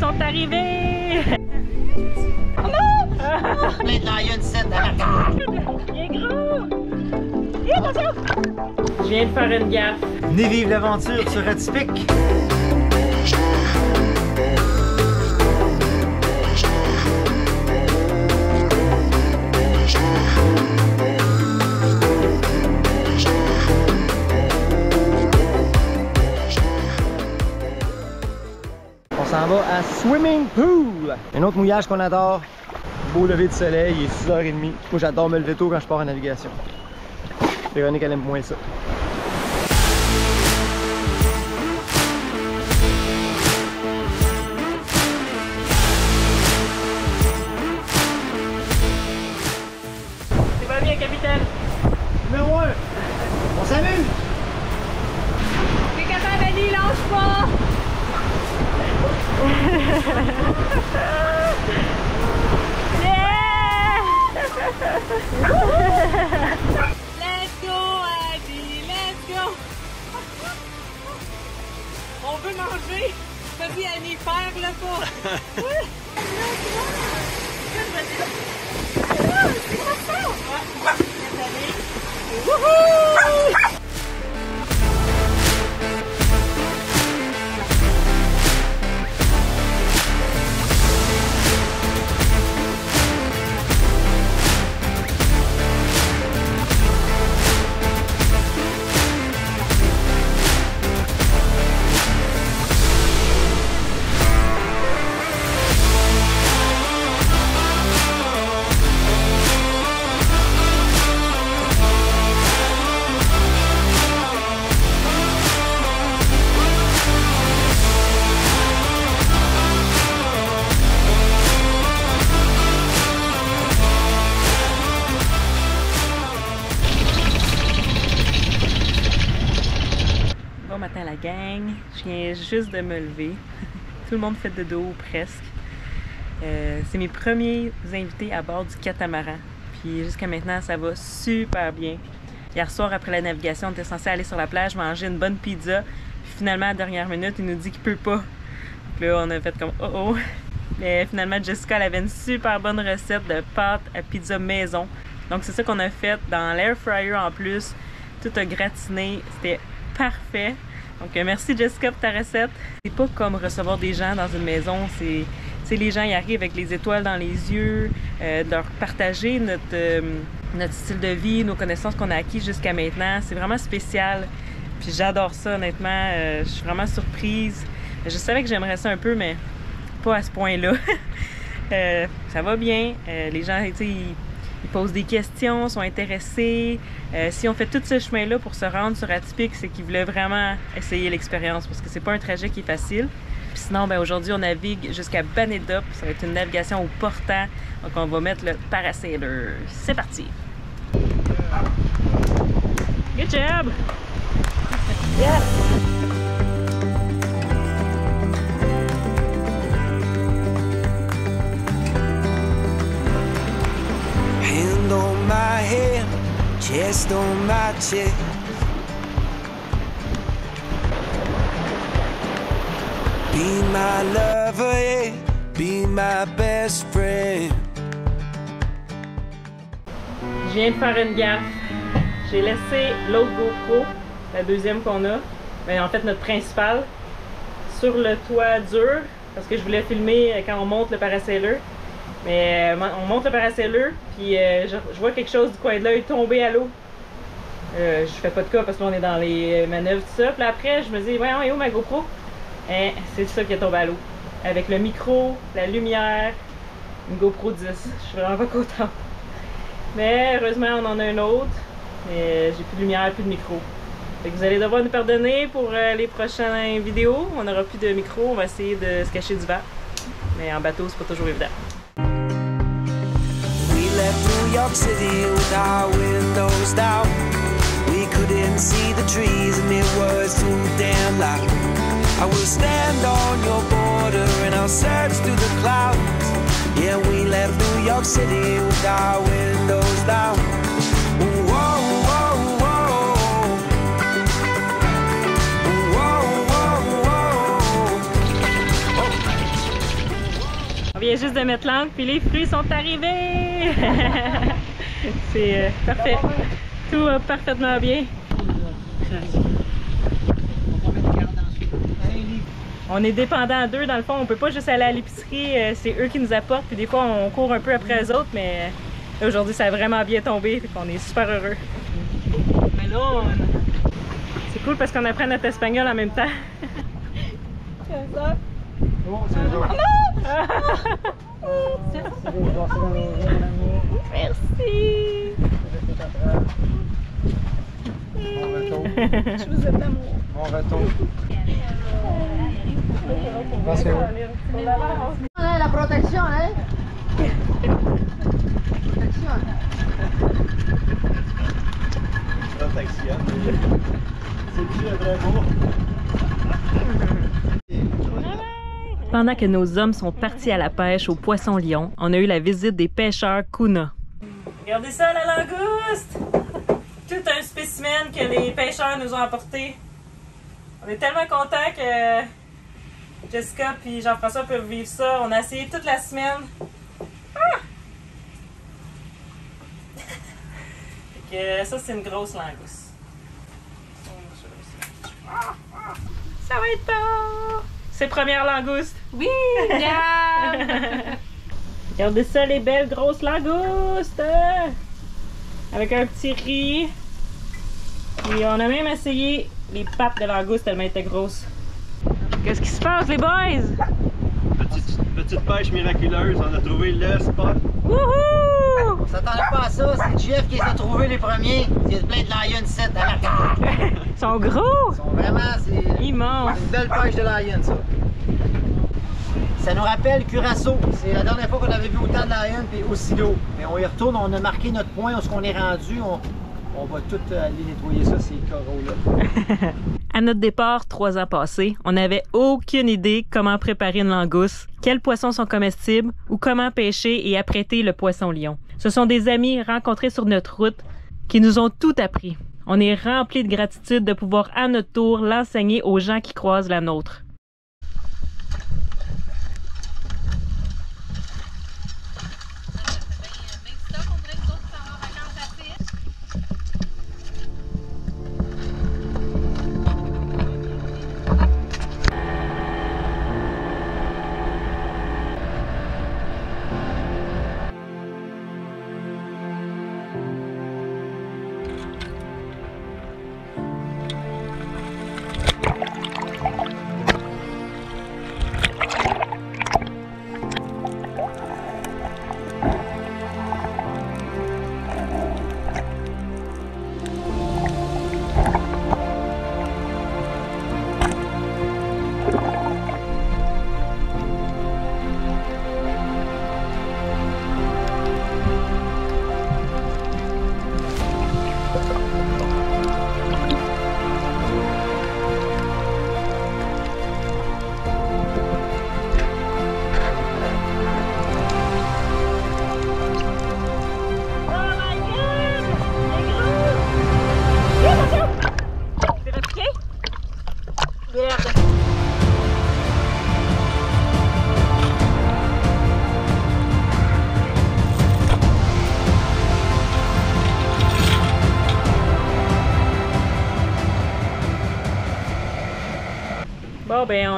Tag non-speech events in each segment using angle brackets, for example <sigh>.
sont arrivés! Oh non! Les Lions 7 à la carte. Il est gros! Je viens de faire une gaffe. Venez vivre l'aventure sur Atypique. S'en va à Swimming Pool. Un autre mouillage qu'on adore. Beau lever de soleil, il est 6h30. Moi j'adore me lever tôt quand je pars en navigation. Véronique elle aime moins ça. C'est pas bien, capitaine! Numéro 1. On s'amuse. T'es capable, Ali, lâche pas! Let's go, Adi, let's go! On veut manger! Vas-y, Annie, le juste de me lever. <laughs> Tout le monde fait de dos presque. Euh, c'est mes premiers invités à bord du catamaran. Puis jusqu'à maintenant, ça va super bien. Hier soir, après la navigation, on était censé aller sur la plage manger une bonne pizza. Puis finalement, à la dernière minute, il nous dit qu'il peut pas. Donc là, on a fait comme oh oh. Mais finalement, Jessica, elle avait une super bonne recette de pâte à pizza maison. Donc c'est ça qu'on a fait dans l'air fryer en plus. Tout a gratiné. C'était parfait. Donc, euh, merci Jessica pour ta recette. C'est pas comme recevoir des gens dans une maison, c'est les gens y arrivent avec les étoiles dans les yeux, euh, de leur partager notre, euh, notre style de vie, nos connaissances qu'on a acquis jusqu'à maintenant. C'est vraiment spécial. Puis j'adore ça, honnêtement. Euh, je suis vraiment surprise. Je savais que j'aimerais ça un peu, mais pas à ce point-là. <laughs> Euh, ça va bien. Euh, les gens, tu sais, ils, posent des questions, sont intéressés. Euh, si on fait tout ce chemin-là pour se rendre sur Atypique, c'est qu'ils voulaient vraiment essayer l'expérience parce que c'est pas un trajet qui est facile. Puis sinon, ben, aujourd'hui, on navigue jusqu'à Banedup. Ça va être une navigation au portant. Donc, on va mettre le parasailer. C'est parti! Good job! Hand chest on my chest. Be my lover. Be my best friend. Je viens de faire une gaffe. J'ai laissé l'autre GoPro, la deuxième qu'on a, ben, en fait notre principale, sur le toit dur parce que je voulais filmer euh, quand on monte le parasailer. Mais euh, on monte le parasailer, puis euh, je, vois quelque chose du coin de l'œil tomber à l'eau. Euh, je fais pas de cas parce qu'on est dans les manœuvres, tout ça. Puis après, je me dis, voyons, et où ma GoPro? Hein, c'est ça qui est tombé à l'eau. Avec le micro, la lumière, une GoPro 10. Je suis vraiment pas contente. Mais heureusement, on en a un autre. Mais j'ai plus de lumière, plus de micro. Fait que vous allez devoir nous pardonner pour euh, les prochaines vidéos. On n'aura plus de micro, on va essayer de se cacher du vent. Mais en bateau, c'est pas toujours évident. York City with our windows down. We couldn't see the trees and it was too damn loud. I will stand on your border and I'll search through the clouds. Yeah, we left New York City with our windows down. Vient juste de mettre l'encre, puis les fruits sont arrivés! <laughs> C'est euh, parfait. Tout va parfaitement bien. On est dépendant d'eux, dans le fond. On peut pas juste aller à l'épicerie. euh, C'est eux qui nous apportent. Puis des fois, on court un peu après eux autres. Mais là, aujourd'hui, ça a vraiment bien tombé. Qu'on est super heureux. Melon! C'est cool parce qu'on apprend notre espagnol en même temps. <laughs> Oh, c'est. <laughs> Merci! Bon retour. Je vous aime d'amour. Bon La protección, ¿eh? Protección. protection. C'est qui le vrai mot? Pendant que nos hommes sont partis à la pêche au poisson-lion, on a eu la visite des pêcheurs Kuna. Regardez ça, la langouste! <laughs> Tout un spécimen que les pêcheurs nous ont apporté. On est tellement contents que Jessica et Jean-François peuvent vivre ça. On a essayé toute la semaine. Ah! <laughs> Fait que ça, c'est une grosse langouste. Ça va être bon! C'est première langouste. Oui! <laughs> Regardez ça, les belles grosses langoustes! Avec un petit riz. Et on a même essayé les pattes de langouste tellement elles étaient grosses. Qu'est-ce qui se passe, les boys? Petite, petite pêche miraculeuse, on a trouvé le spot. Wouhou! On s'attendait pas à ça, c'est Jeff qui les a trouvés les premiers. Il y a plein de lions 7 à la Ils sont gros! Ils sont vraiment, c'est Immenses! une belle pêche de lion ça. Ça nous rappelle Curaçao. C'est la dernière fois qu'on avait vu autant de lions et aussi d'eau. Mais on y retourne, on a marqué notre point, où est-ce qu'on est rendu. On, on va tout euh, aller nettoyer ça, ces coraux-là. <laughs> À notre départ, trois ans passés, on n'avait aucune idée comment préparer une langouste, quels poissons sont comestibles ou comment pêcher et apprêter le poisson-lion. Ce sont des amis rencontrés sur notre route qui nous ont tout appris. On est rempli de gratitude de pouvoir à notre tour l'enseigner aux gens qui croisent la nôtre.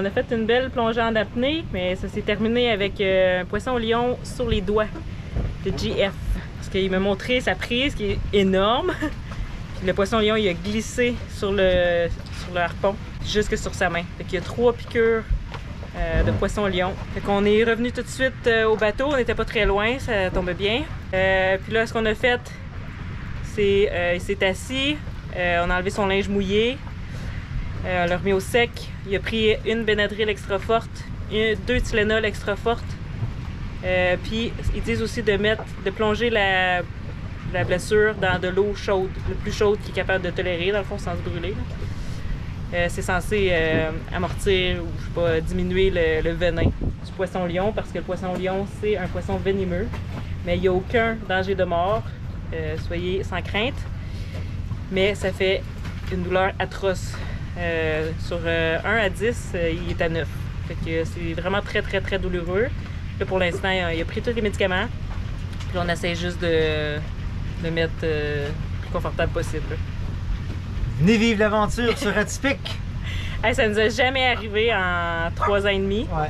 On a fait une belle plongée en apnée, mais ça s'est terminé avec euh, un poisson-lion sur les doigts de GF. Parce qu'il m'a montré sa prise qui est énorme. <laughs> Le poisson-lion, il a glissé sur le, sur harpon, jusque sur sa main. Fait qu'il y a trois piqûres euh, de poisson-lion. Fait qu'on est revenu tout de suite euh, au bateau, on n'était pas très loin, ça tombait bien. Puis là, ce qu'on a fait, c'est il s'est assis, on a enlevé son linge mouillé, on l'a remis au sec. Il a pris une Benadryl extra forte, deux Tylenol extra fortes. Euh, puis ils disent aussi de mettre, de plonger la, la blessure dans de l'eau chaude, le plus chaude qui est capable de tolérer, dans le fond, sans se brûler. Euh, c'est censé euh, amortir ou je sais pas, diminuer le, le venin du poisson-lion parce que le poisson-lion, c'est un poisson venimeux. Mais il n'y a aucun danger de mort. Soyez sans crainte. Mais ça fait une douleur atroce. Euh, sur euh, 1 à 10, euh, il est à 9. Fait que c'est vraiment très, très, très douloureux. Là, pour l'instant, il a, il a pris tous les médicaments. Puis là, on essaie juste de le mettre euh, le plus confortable possible. là. Venez vivre l'aventure sur Atypique. <laughs> Hey, ça nous a jamais arrivé en trois ans et demi. Ouais.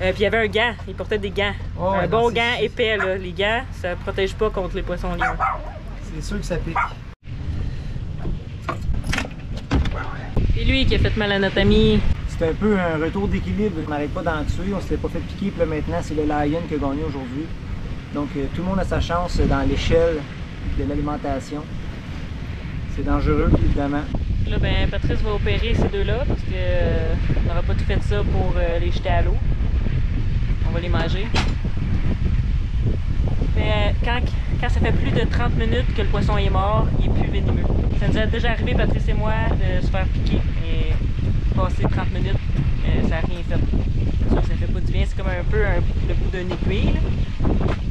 Euh, puis il y avait un gant, il portait des gants. Oh, un bon gant épais, là. Les gants, ça protège pas contre les poissons lions. C'est sûr que ça pique. C'est lui qui a fait mal à notre ami. C'est un peu un retour d'équilibre. On n'arrête pas d'en tuer. On s'était pas fait piquer. Puis là, maintenant, c'est le Lion qui a gagné aujourd'hui. Donc, euh, tout le monde a sa chance dans l'échelle de l'alimentation. C'est dangereux, évidemment. Là, ben, Patrice va opérer ces deux-là parce que euh, on n'aura pas tout fait ça pour euh, les jeter à l'eau. On va les manger. Mais euh, quand, quand ça fait plus de 30 minutes que le poisson est mort, il est plus venimeux. Ça nous est déjà arrivé, Patrice et moi, de se faire piquer et passer 30 minutes, euh, ça n'a rien fait. Que ça fait pas du bien, c'est comme un peu un- le bout d'un aiguille.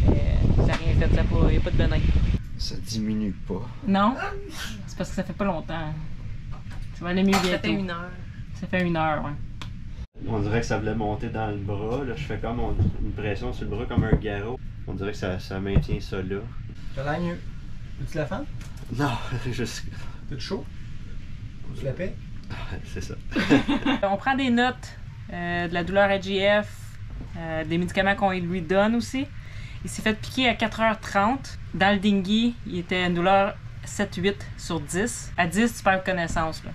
Mais ça n'a rien fait, ça il n'y a pas de venin. Ça diminue pas. Non, c'est parce que ça fait pas longtemps. Ça va aller mieux bientôt. Ça fait une heure. Ça fait une heure, ouais. On dirait que ça voulait monter dans le bras. Là, je fais comme on- une pression sur le bras comme un garrot. On dirait que ça, ça maintient ça là. Ça l'air mieux. Veux-tu la femme? Non, <laughs> juste. T'es chaud? Tu la paix? C'est ça. <laughs> On prend des notes euh, de la douleur AGF, euh, des médicaments qu'on lui donne aussi. Il s'est fait piquer à 4h30. Dans le dinghy, il était à une douleur 7-8 sur 10. À 10, tu perds connaissance. Là.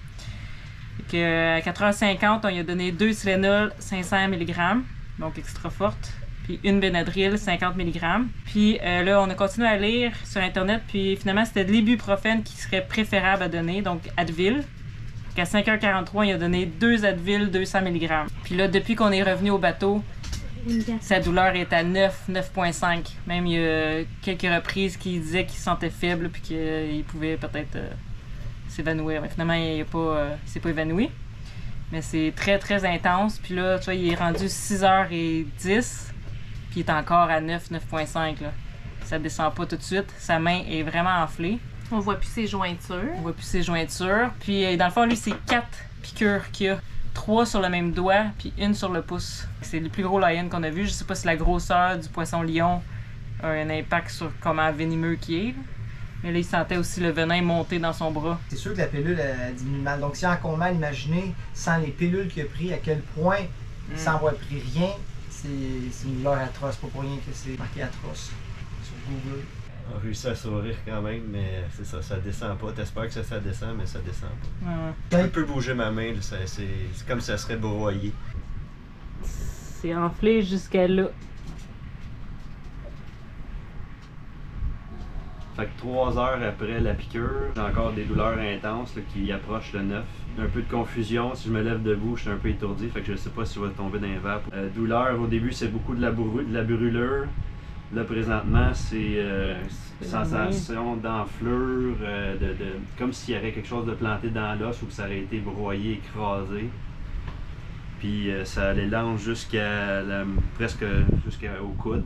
Fait que, à 4h50, on lui a donné 2 Tylenol 500 mg, donc extra forte, puis une Benadryl 50 mg. Puis euh, là, on a continué à lire sur Internet, puis finalement, c'était de l'ibuprofène qui serait préférable à donner, donc Advil. Qu'à 5h43, il a donné 2 Advil 200 mg. Puis là, depuis qu'on est revenu au bateau, sa douleur est à 9, 9.5. Même il y a quelques reprises qu'il disait qu'il se sentait faible puis qu'il pouvait peut-être euh, s'évanouir. Mais finalement, il ne s'est pas évanoui. Mais c'est très, très intense. Puis là, tu vois, il est rendu 6h10. Puis il est encore à 9, 9.5. là. Ça descend pas tout de suite. Sa main est vraiment enflée. On voit plus ses jointures. On voit plus ses jointures. Puis euh, dans le fond, lui, c'est quatre piqûres qu'il a. Trois sur le même doigt, puis une sur le pouce. C'est le plus gros lion qu'on a vu. Je sais pas si la grosseur du poisson lion a un impact sur comment venimeux qu'il est. Mais là, il sentait aussi le venin monter dans son bras. C'est sûr que la pilule elle diminue mal. Donc, si encore mal imaginé, sans les pilules qu'il a pris, à quel point, Mm. sans avoir pris rien, c'est une douleur atroce. Pas pour rien que c'est marqué atroce sur Google. On réussit à sourire quand même, mais c'est ça, ça descend pas. T'espères que ça, ça descend, mais ça descend pas. Ouais, ouais. Je peux bouger ma main, c'est c'est comme si ça serait broyé. C'est enflé jusqu'à là. Fait que trois heures après la piqûre, j'ai encore des douleurs intenses là, qui approchent le 9. Un peu de confusion. Si je me lève debout, je suis un peu étourdi. Fait que je sais pas si je vais tomber dans les vapes. Euh, douleur, au début, c'est beaucoup de la, brû- de la brûlure. Là, présentement, c'est euh, sensation d'enflure, euh, de, de- comme s'il y avait quelque chose de planté dans l'os ou que ça aurait été broyé, écrasé. Puis euh, ça allait jusqu'à la- presque jusqu'au coude.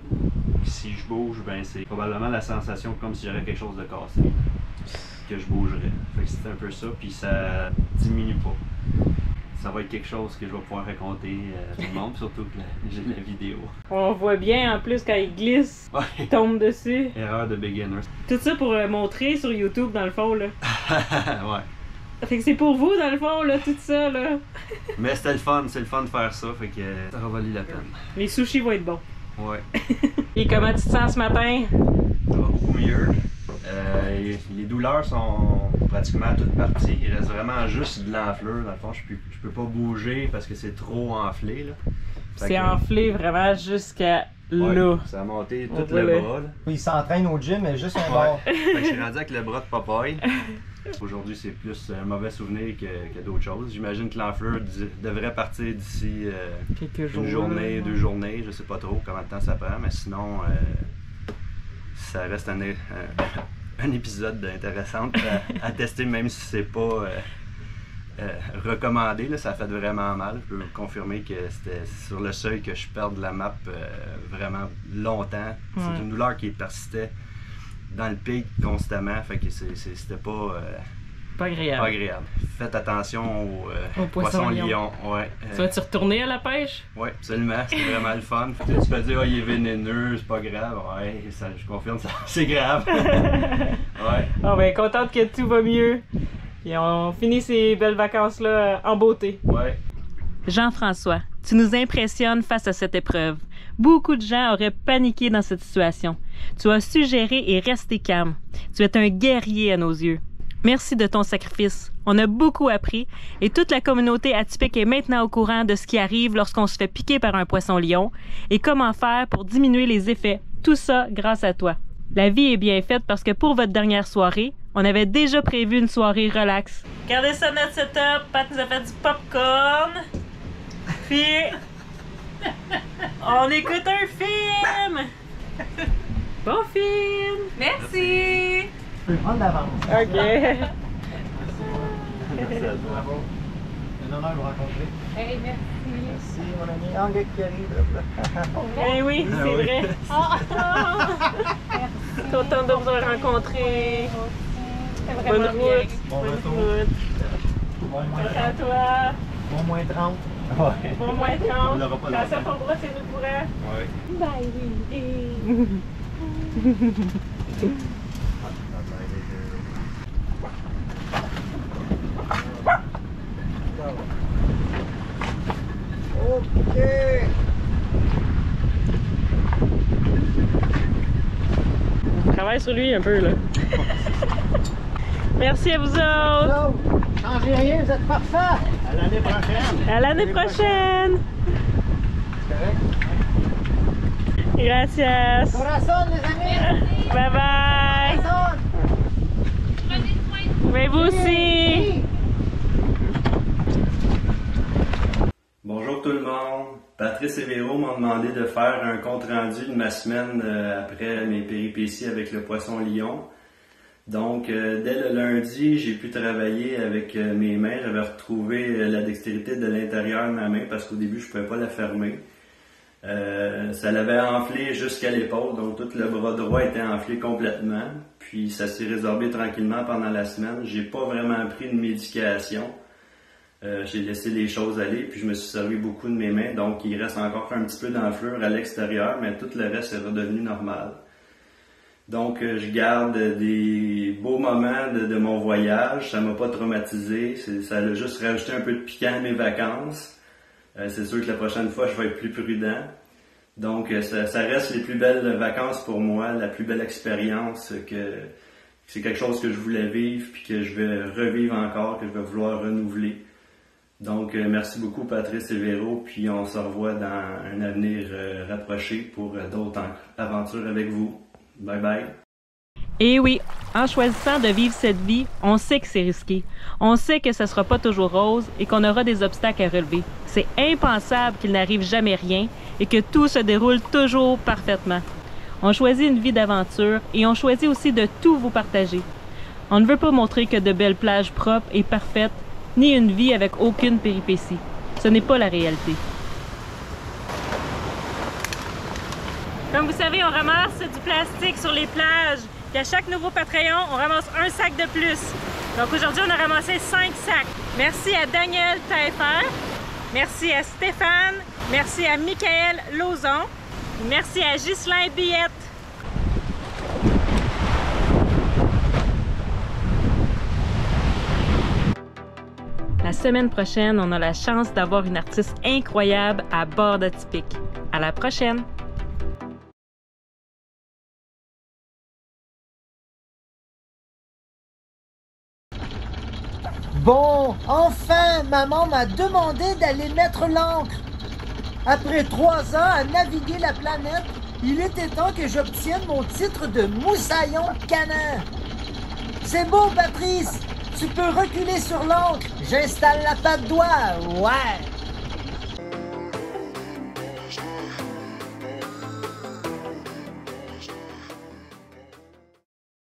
Puis si je bouge, ben c'est probablement la sensation comme si j'aurais quelque chose de cassé. Que je bougerais. Fait que c'est un peu ça, puis ça diminue pas. Ça va être quelque chose que je vais pouvoir raconter euh, à tout le monde, <laughs> surtout que j'ai la vidéo. On voit bien en plus quand il glisse, Ouais. il tombe dessus. Erreur de beginner. Tout ça pour euh, montrer sur YouTube dans le fond là. <laughs> ouais. Fait que c'est pour vous dans le fond là, tout ça là. Mais c'était le fun, c'est le fun de faire ça, fait que ça a valu la peine. Les sushis vont être bons. Ouais. <laughs> Et comment tu te sens ce matin? Ça va beaucoup mieux. Euh, les douleurs sont pratiquement toutes parties. Il reste vraiment juste de l'enflure. Dans le fond, je peux, je peux pas bouger parce que c'est trop enflé. Là. C'est que- enflé vraiment jusqu'à Ouais, là. ça a monté On tout le bras. là. Il s'entraîne au gym, mais juste un Ouais. bord. <laughs> Fait que je suis rendu avec le bras de papaye. <laughs> Aujourd'hui, c'est plus un mauvais souvenir que, que d'autres choses. J'imagine que l'enflure di- devrait partir d'ici euh, Quelques une journée, deux journées, je sais pas trop combien de temps ça prend, mais sinon, euh, ça reste un, un- un épisode intéressant à, à tester, même si c'est pas euh, recommandé. Là, ça fait vraiment mal. Je peux vous confirmer que c'était sur le seuil que je perde la map vraiment longtemps. Ouais. C'est une douleur qui persistait dans le pic constamment, fait que c'était pas. euh, Pas pas agréable. agréable. Faites attention aux, euh, Aux poissons poissons lions. Ouais, Tu euh, vas-tu retourner à la pêche? ouais, absolument. C'est vraiment le fun. Tu peux dire, oh, il est vénéneux, c'est pas grave. Ouais, ça, je confirme, ça, <laughs> c'est grave. <laughs> ouais. Ah ben, contente que tout va mieux. Et on finit ces belles vacances-là euh, en beauté. Ouais. Jean-François, tu nous impressionnes face à cette épreuve. Beaucoup de gens auraient paniqué dans cette situation. Tu as su gérer et rester calme. Tu es un guerrier à nos yeux. Merci de ton sacrifice. On a beaucoup appris et toute la communauté atypique est maintenant au courant de ce qui arrive lorsqu'on se fait piquer par un poisson-lion et comment faire pour diminuer les effets. Tout ça grâce à toi. La vie est bien faite parce que pour votre dernière soirée, on avait déjà prévu une soirée relax. Regardez ça notre setup. Pat nous a fait du popcorn. Puis on écoute un film. Bon film. Merci! Tu peux prendre l'avance. Ok. Merci à toi. Un honneur de vous rencontrer. Hey, merci! Merci, mon ami. Angue qui arrive. Eh oui, Ah c'est oui. vrai. Content de vous rencontrer. C'est Bonne route. Bon Bonne retour. route. Bon moins Merci à 30. toi. Bon moins 30. Ouais. Bon moins On 30. l'aura pas Quand ça tombera, c'est nous courant. Ouais. Bye, oui. OK. On travaille sur lui un peu, là. <laughs> Merci à vous autres. Changez rien, vous êtes parfait. À l'année prochaine. À l'année prochaine. C'est correct. Gracias. Corazon, les amis. Bye bye. Corazon. Mais vous aussi. Bonjour tout le monde. Patrice et Véro m'ont demandé de faire un compte rendu de ma semaine euh, après mes péripéties avec le poisson lion. Donc, euh, dès le lundi, j'ai pu travailler avec euh, mes mains. J'avais retrouvé euh, la dextérité de l'intérieur de ma main parce qu'au début, je pouvais pas la fermer. Ça l'avait enflé jusqu'à l'épaule, donc tout le bras droit était enflé complètement. Puis ça s'est résorbé tranquillement pendant la semaine. J'ai pas vraiment pris de médication. J'ai laissé les choses aller, puis je me suis servi beaucoup de mes mains, donc il reste encore un petit peu d'enflure à l'extérieur, mais tout le reste est redevenu normal. Donc euh, je garde des beaux moments de, mon voyage, ça m'a pas traumatisé, ça a juste rajouté un peu de piquant à mes vacances. Euh, c'est sûr que la prochaine fois je vais être plus prudent. Donc euh, ça, reste les plus belles vacances pour moi, la plus belle expérience que c'est quelque chose que je voulais vivre puis que je vais revivre encore, que je vais vouloir renouveler. Donc, merci beaucoup Patrice et Véro, puis on se revoit dans un avenir rapproché pour d'autres en- aventures avec vous. Bye bye. Et Eh oui, en choisissant de vivre cette vie, on sait que c'est risqué. On sait que ce sera pas toujours rose et qu'on aura des obstacles à relever. C'est impensable qu'il n'arrive jamais rien et que tout se déroule toujours parfaitement. On choisit une vie d'aventure et on choisit aussi de tout vous partager. On ne veut pas montrer que de belles plages propres et parfaites, ni une vie avec aucune péripétie. Ce n'est pas la réalité. Comme vous savez, on ramasse du plastique sur les plages. Puis à chaque nouveau Patreon, on ramasse un sac de plus. Donc aujourd'hui, on a ramassé cinq sacs. Merci à Daniel Taillefer. Merci à Stéphane. Merci à Michael Lauzon. Merci à Ghislain Billette. La semaine prochaine, on a la chance d'avoir une artiste incroyable à bord d'Atypique. À la prochaine! Bon, enfin, maman m'a demandé d'aller mettre l'encre. Après trois ans à naviguer la planète, il était temps que j'obtienne mon titre de moussaillon canin. C'est beau, Patrice. Tu peux reculer sur l'encre. J'installe la patte d'oie. Ouais.